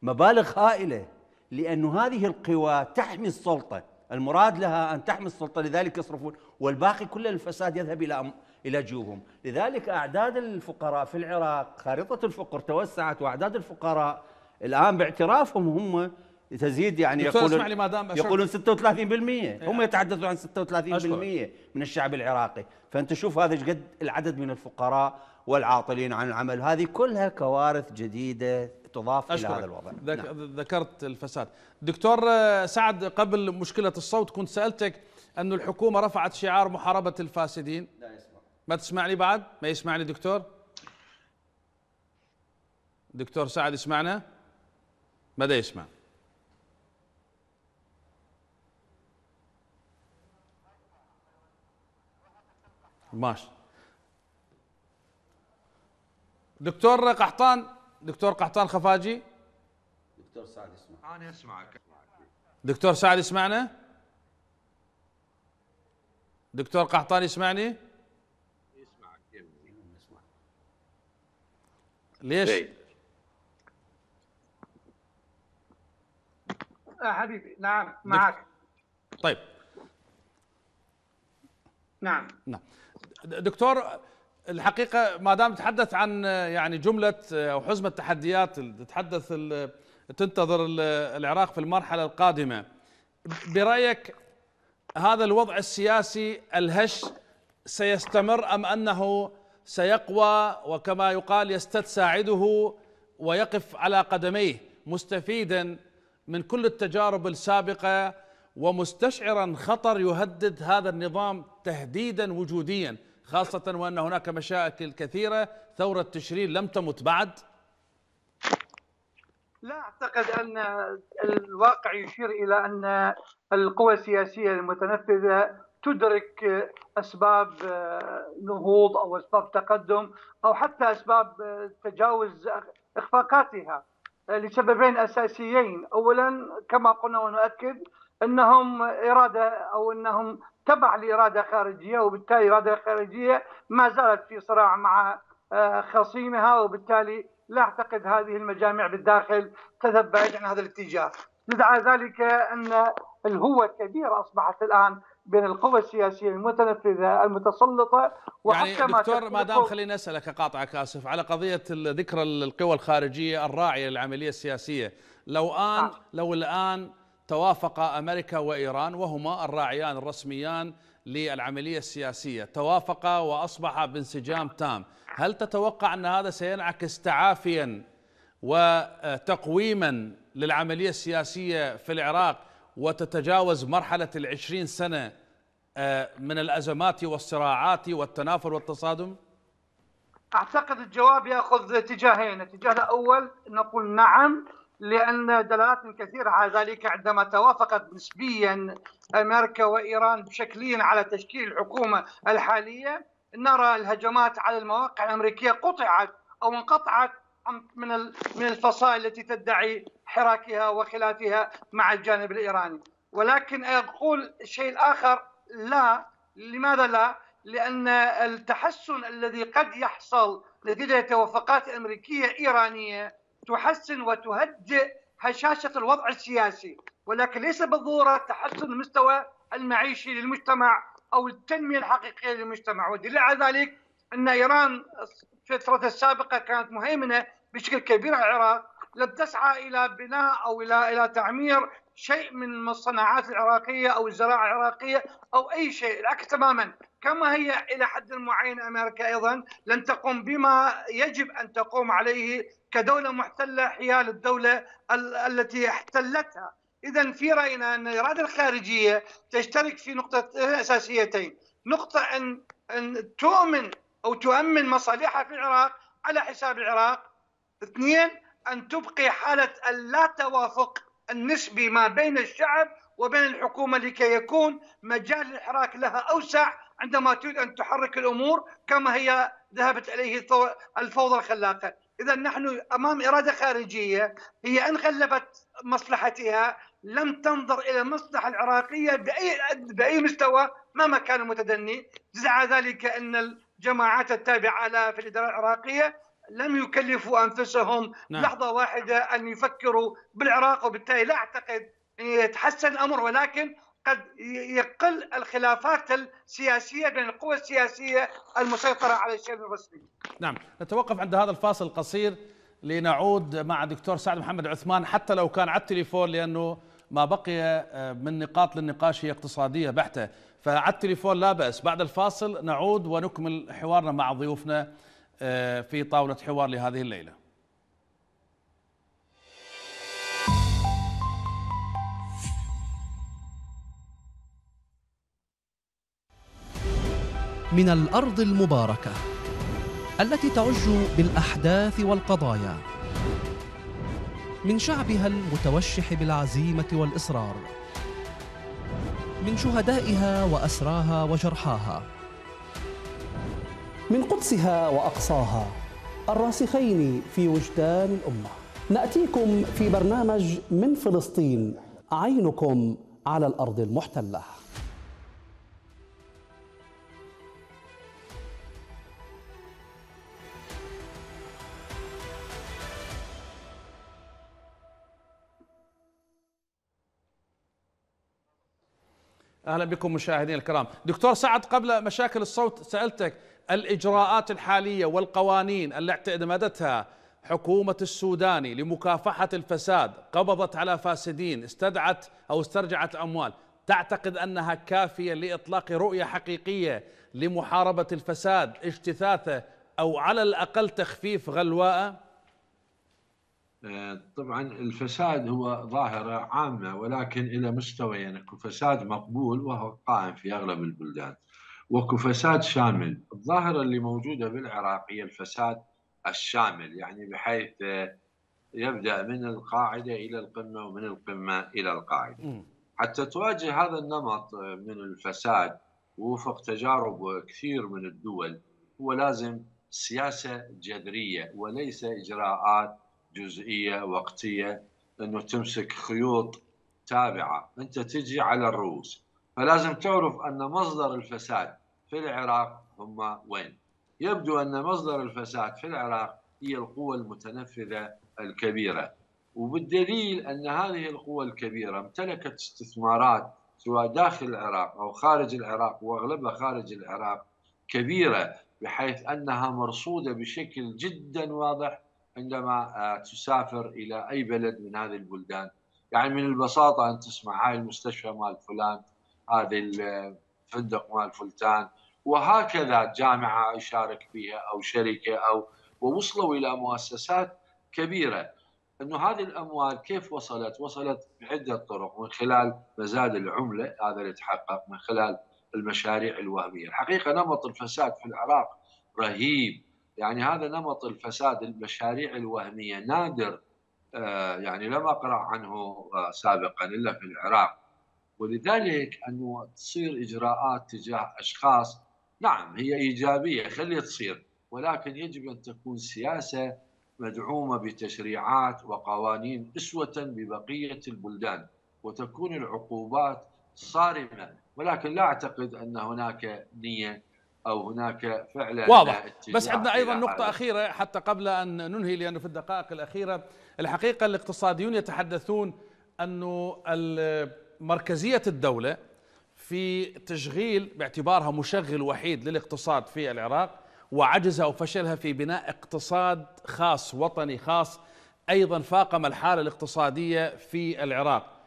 مبالغ هائلة لأنه هذه القوى تحمي السلطة المراد لها أن تحمي السلطة لذلك يصرفون والباقي كل الفساد يذهب إلى إلى جيوبهم. لذلك أعداد الفقراء في العراق خارطة الفقر توسعت وأعداد الفقراء الآن باعترافهم هم تزيد يعني يقولون يقولون 36% هم يتحدثون عن 36% أشكر. من الشعب العراقي. فأنت شوف هذا قد العدد من الفقراء والعاطلين عن العمل. هذه كلها كوارث جديدة تضاف إلى هذا الوضع. ذك نعم. ذكرت الفساد. دكتور سعد قبل مشكلة الصوت كنت سألتك أن الحكومة رفعت شعار محاربة الفاسدين. لا يسمع ما تسمعني بعد؟ ما يسمعني دكتور؟ دكتور سعد يسمعنا؟ ماذا يسمع؟ ماشي دكتور قحطان دكتور قحطان خفاجي؟ دكتور سعد يسمع. أنا أسمعك. دكتور سعد يسمعنا؟ دكتور قحطان يسمعني؟ يسمعك يسمع ليش؟ آه حبيبي. نعم معك. طيب. نعم. نعم. دكتور الحقيقة ما دام تحدث عن يعني جملة أو حزمة تحديات تتحدث تنتظر العراق في المرحلة القادمة برأيك هذا الوضع السياسي الهش سيستمر أم أنه سيقوى وكما يقال يستد ساعده ويقف على قدميه مستفيدا من كل التجارب السابقة ومستشعرا خطر يهدد هذا النظام تهديدا وجوديا خاصة وأن هناك مشاكل كثيرة. ثورة تشرين لم تمت بعد. لا أعتقد أن الواقع يشير إلى أن القوى السياسية المتنفذة تدرك أسباب نهوض أو أسباب تقدم أو حتى أسباب تجاوز إخفاقاتها. لسببين أساسيين، اولا كما قلنا ونؤكد أنهم إرادة أو أنهم تبع لإرادة خارجية وبالتالي إرادة خارجية ما زالت في صراع مع خصيمها وبالتالي لا أعتقد هذه المجامع بالداخل بعيد عن هذا الاتجاه. ندعى ذلك أن الهوه الكبيره أصبحت الآن بين القوى السياسية المتنفذة المتسلطة وحتى يعني دكتور ما دام خليني أسألك اقاطعك اسف على قضية ذكر القوى الخارجية الراعية للعملية السياسية لو آن آه. لو الآن توافق أمريكا وإيران وهما الراعيان الرسميان للعملية السياسية توافقا وأصبح بانسجام تام هل تتوقع أن هذا سينعكس تعافيا وتقويما للعملية السياسية في العراق وتتجاوز مرحلة العشرين سنة آه، من الأزمات والصراعات والتنافر والتصادم؟ أعتقد الجواب يأخذ اتجاهين الاتجاه الأول نقول نعم لأن دلالات كثيرة على ذلك عندما توافقت نسبيا أمريكا وإيران بشكليا على تشكيل الحكومة الحالية نرى الهجمات على المواقع الأمريكية قطعت أو انقطعت من من الفصائل التي تدعي حراكها وخلافها مع الجانب الإيراني. ولكن أقول الشيء الآخر لا. لماذا لا؟ لأن التحسن الذي قد يحصل نتيجة توافقات أمريكية إيرانية تحسن وتهدئ هشاشة الوضع السياسي. ولكن ليس بالضرورة تحسن المستوى المعيشي للمجتمع أو التنمية الحقيقية للمجتمع. والدليل على ذلك إن إيران في الفترة السابقة كانت مهيمنة بشكل كبير على العراق لم تسعى إلى بناء أو إلى إلى تعمير شيء من الصناعات العراقية أو الزراعة العراقية أو أي شيء. العكس تماما. كما هي إلى حد معين أمريكا أيضا لن تقوم بما يجب أن تقوم عليه كدولة محتلة حيال الدولة التي احتلتها. اذا في رأينا أن الإرادة الخارجية تشترك في نقطة أساسيتين. نقطة ان أن تؤمن أو تؤمن مصالحها في العراق على حساب العراق اثنين أن تبقي حالة اللا توافق النسبي ما بين الشعب وبين الحكومة لكي يكون مجال الحراك لها أوسع عندما تريد أن تحرك الأمور كما هي ذهبت إليه الفوضى الخلاقة، إذا نحن أمام إرادة خارجية هي إن غلبت مصلحتها لم تنظر إلى المصلحة العراقية بأي بأي مستوى مهما كان المتدني جزع ذلك أن الجماعات التابعة لها في الإدارة العراقية لم يكلفوا أنفسهم نعم. لحظة واحدة أن يفكروا بالعراق وبالتالي لا أعتقد أن يتحسن الأمر ولكن قد يقل الخلافات السياسية بين القوى السياسية المسيطرة على الشيء الرسمي. نعم، نتوقف عند هذا الفاصل القصير لنعود مع دكتور سعد محمد عثمان حتى لو كان على التليفون لأنه ما بقي آه، من نقاط للنقاش هي اقتصادية بحتة فعلى التليفون لا بأس بعد الفاصل نعود ونكمل حوارنا مع ضيوفنا في طاولة حوار لهذه الليلة. من الأرض المباركة التي تعج بالأحداث والقضايا. من شعبها المتوشح بالعزيمة والإصرار. من شهدائها وأسراها وجرحاها. من قدسها وأقصاها الراسخين في وجدان الأمة. نأتيكم في برنامج من فلسطين عينكم على الأرض المحتلة. أهلا بكم مشاهدينا الكرام. دكتور سعد قبل مشاكل الصوت سألتك الإجراءات الحالية والقوانين التي اعتمدتها حكومة السوداني لمكافحة الفساد قبضت على فاسدين استدعت أو استرجعت اموال تعتقد أنها كافية لإطلاق رؤية حقيقية لمحاربة الفساد اجتثاثه أو على الأقل تخفيف غلواءه آه، طبعا الفساد هو ظاهرة عامة ولكن إلى مستويين يعني فساد مقبول وهو قائم في أغلب البلدان. وكو فساد شامل. الظاهرة اللي موجودة بالعراق هي الفساد الشامل يعني بحيث آه، يبدأ من القاعدة إلى القمة ومن القمة إلى القاعدة. حتى تواجه هذا النمط آه، من الفساد وفق تجارب كثير من الدول هو لازم سياسة جذرية وليس إجراءات جزئية وقتية أنه تمسك خيوط تابعة. أنت تجي على الرؤوس. فلازم تعرف أن مصدر الفساد في العراق هم وين؟ يبدو أن مصدر الفساد في العراق هي القوى المتنفذة الكبيرة. وبالدليل أن هذه القوى الكبيرة امتلكت استثمارات سواء داخل العراق أو خارج العراق وأغلبها خارج العراق كبيرة بحيث أنها مرصودة بشكل جدا واضح عندما آه، تسافر إلى أي بلد من هذه البلدان. يعني من البساطة أن تسمع هاي المستشفى مال فلان هذه الفندق مال فلتان وهكذا جامعة يشارك فيها أو شركة أو ووصلوا إلى مؤسسات كبيرة. أنه هذه الأموال كيف وصلت؟ وصلت بعدة طرق. من خلال مزاد العملة هذا اللي تحقق من خلال المشاريع الوهمية. الحقيقة نمط الفساد في العراق رهيب. يعني هذا نمط الفساد المشاريع الوهمية نادر. آه، يعني لم أقرأ عنه آه، سابقا إلا في العراق. ولذلك أنه تصير إجراءات تجاه أشخاص نعم هي إيجابية خلي تصير. ولكن يجب أن تكون سياسة مدعومة بتشريعات وقوانين أسوة ببقية البلدان وتكون العقوبات صارمة. ولكن لا أعتقد أن هناك نية أو هناك فعلا واضح. بس عندنا أيضا نقطة أخيرة حتى قبل أن ننهي لأنه في الدقائق الأخيرة الحقيقة الاقتصاديون يتحدثون أنه مركزيه الدولة في تشغيل باعتبارها مشغل وحيد للاقتصاد في العراق وعجزها وفشلها في بناء اقتصاد خاص وطني خاص أيضا فاقم الحالة الاقتصادية في العراق.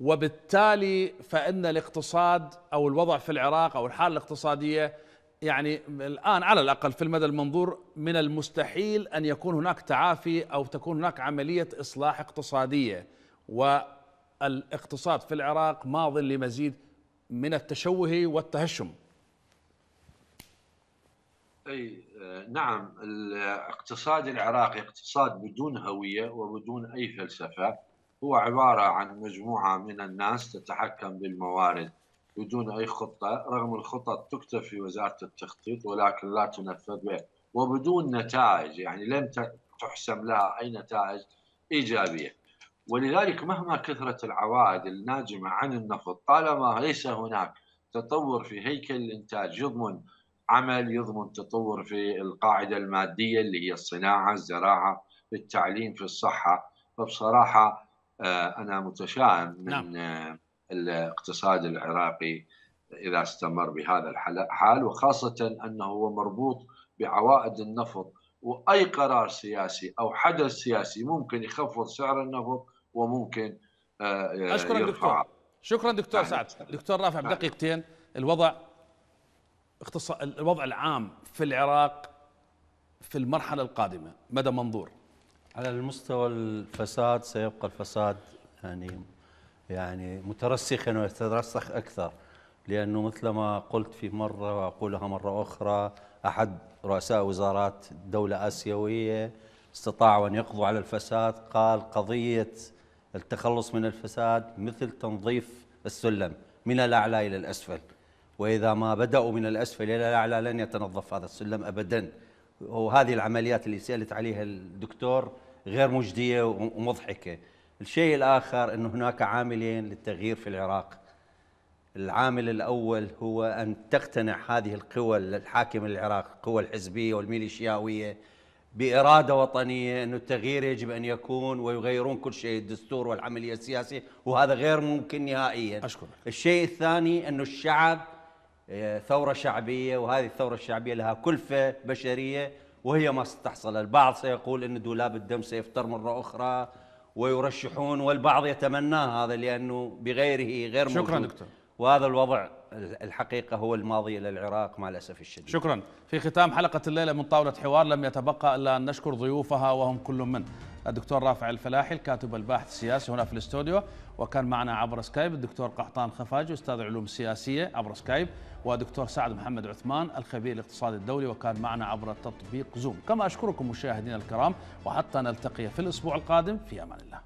وبالتالي فإن الاقتصاد أو الوضع في العراق أو الحالة الاقتصادية يعني الآن على الأقل في المدى المنظور من المستحيل أن يكون هناك تعافي أو تكون هناك عملية إصلاح اقتصادية. والإقتصاد في العراق ماض لمزيد من التشوه والتهشم. أي نعم الاقتصاد العراقي اقتصاد بدون هوية وبدون أي فلسفة هو عبارة عن مجموعة من الناس تتحكم بالموارد بدون أي خطة رغم الخطط تكتب في وزارة التخطيط ولكن لا تنفذ وبدون نتائج يعني لم تحسم لها أي نتائج إيجابية. ولذلك مهما كثرت العوائد الناجمة عن النفط طالما ليس هناك تطور في هيكل الإنتاج يضمن عمل يضمن تطور في القاعدة المادية اللي هي الصناعة الزراعة في التعليم في الصحة فبصراحة آه، أنا متشائم من نعم. آه، الاقتصاد العراقي إذا استمر بهذا الحال وخاصة أنه هو مربوط بعوائد النفط وأي قرار سياسي أو حدث سياسي ممكن يخفض سعر النفط وممكن آه، أشكرك دكتور. شكرا دكتور نعم. سعد. دكتور رافع نعم. بدقيقتين. الوضع اختص... الوضع العام في العراق في المرحلة القادمة مدى منظور؟ على المستوى الفساد سيبقى الفساد يعني يعني مترسخا ويترسخ أكثر لأنه مثل ما قلت في مرة وأقولها مرة أخرى أحد رؤساء وزارات دولة آسيوية استطاعوا أن يقضوا على الفساد قال قضية التخلص من الفساد مثل تنظيف السلم من الأعلى إلى الأسفل. وإذا ما بدأوا من الأسفل إلى الأعلى لن يتنظف هذا السلم أبدا. وهذه العمليات اللي سألت عليها الدكتور غير مجدية ومضحكة. الشيء الآخر أن هناك عاملين للتغيير في العراق. العامل الأول هو أن تقتنع هذه القوى الحاكمة للعراق القوى الحزبية والميليشياوية. بإرادة وطنية أن التغيير يجب أن يكون ويغيرون كل شيء الدستور والعملية السياسية وهذا غير ممكن نهائيا. أشكرك. الشيء الثاني أن الشعب آه، ثورة شعبية وهذه الثورة الشعبية لها كلفة بشرية وهي ما ستحصل. البعض سيقول أن دولاب الدم سيفتر مرة أخرى ويرشحون والبعض يتمناه هذا لأنه بغيره غير موجود. شكرا دكتور. وهذا الوضع الحقيقة هو الماضي إلى العراق مع الأسف الشديد. شكرا. في ختام حلقة الليلة من طاولة حوار لم يتبقى إلا أن نشكر ضيوفها وهم كل من. الدكتور رافع الفلاحي الكاتب الباحث السياسي هنا في الاستوديو وكان معنا عبر سكايب الدكتور قحطان خفاجي أستاذ علوم سياسية عبر سكايب ودكتور سعد محمد عثمان الخبير الاقتصادي الدولي وكان معنا عبر تطبيق زوم. كما أشكركم مشاهدينا الكرام وحتى نلتقي في الأسبوع القادم في أمان الله.